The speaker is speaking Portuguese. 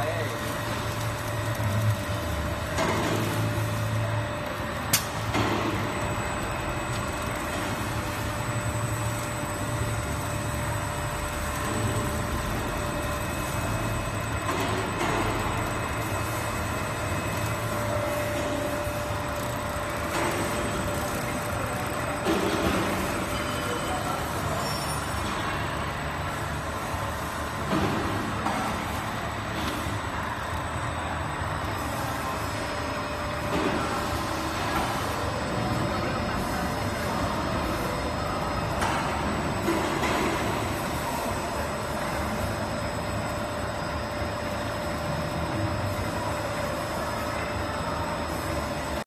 aérea.